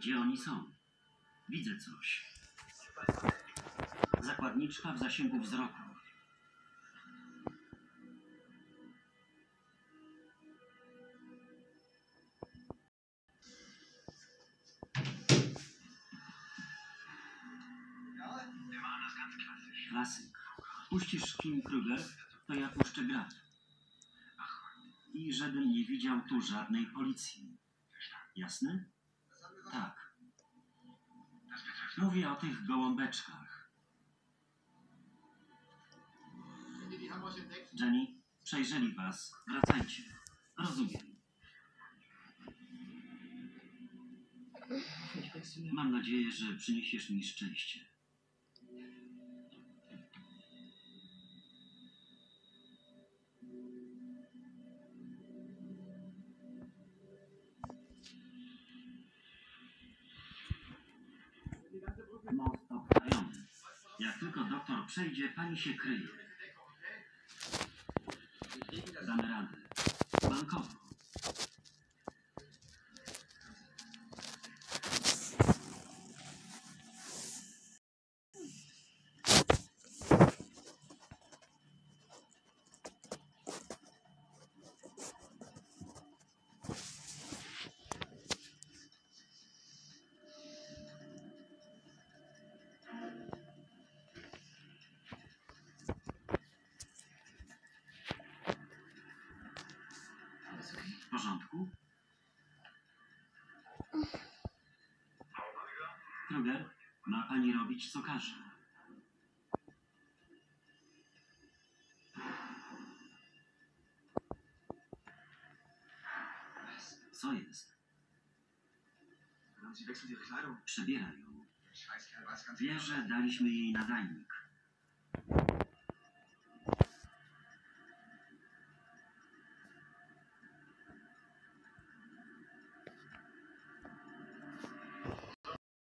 Gdzie oni są? Widzę coś. Zakładniczka w zasięgu wzroku. Klasyk. Puścisz Kim Kruger, to ja puszczę grad. I żebym nie widział tu żadnej policji. Jasne? Tak. Mówię o tych gołąbeczkach. Jenny, przejrzeli was. Wracajcie. Rozumiem. Mam nadzieję, że przyniesiesz mi szczęście. Doktor przejdzie, pani się kryje. Damy. Bankowo. Porządku? Kruger, ma pani robić co każe. Co jest? Przebiera ją. Wie, że daliśmy jej nadajnik.